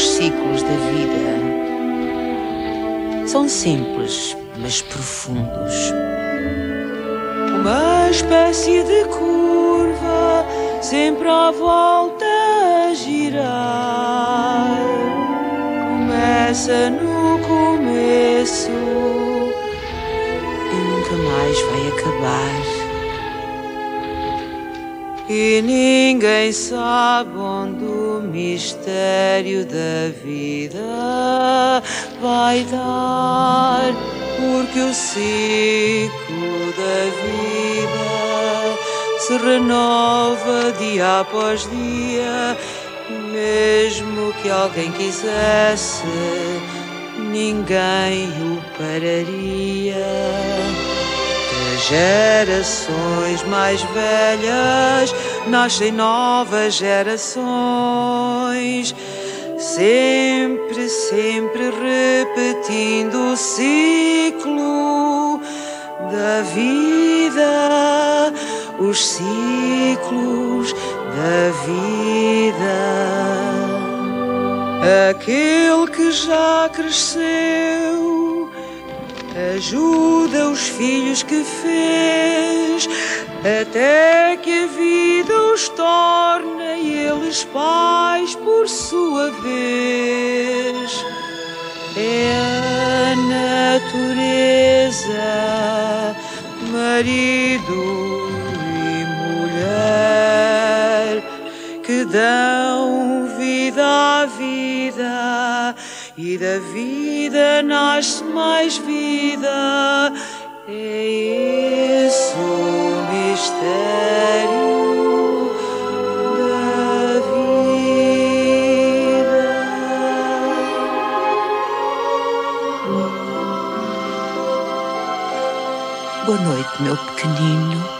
os ciclos da vida. São simples, mas profundos. Uma espécie de curva, sempre à volta a girar. Começa no começo e nunca mais vai acabar. E ninguém sabe onde o mistério da vida vai dar, porque o ciclo da vida se renova dia após dia, mesmo que alguém quisesse, ninguém o pararia gerações mais velhas nascem novas gerações, sempre, sempre repetindo o ciclo da vida, os ciclos da vida. Aquele que já cresceu Ajuda os filhos que fez, até que a vida os torne eles pais por sua vez. É a natureza, marido e mulher, que dão vida à vida e da vida nasce mais vida. É esse o mistério da vida. Boa noite, meu pequenino.